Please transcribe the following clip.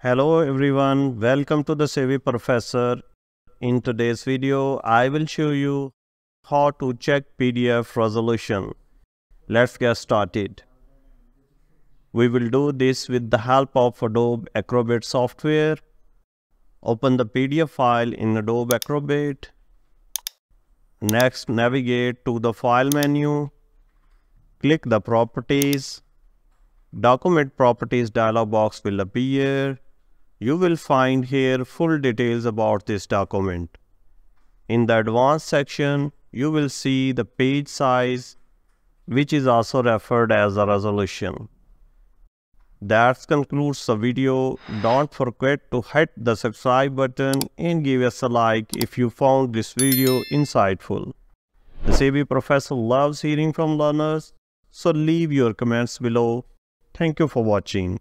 Hello everyone, welcome to the Savvy Professor. In today's video, I will show you how to check PDF resolution. Let's get started. We will do this with the help of Adobe Acrobat software. Open the PDF file in Adobe Acrobat. Next, navigate to the File menu. Click the Properties. Document Properties dialog box will appear. You will find here full details about this document. In the advanced section, you will see the page size, which is also referred as a resolution. That concludes the video. Don't forget to hit the subscribe button and give us a like if you found this video insightful. The Savvy Professor loves hearing from learners, so leave your comments below. Thank you for watching.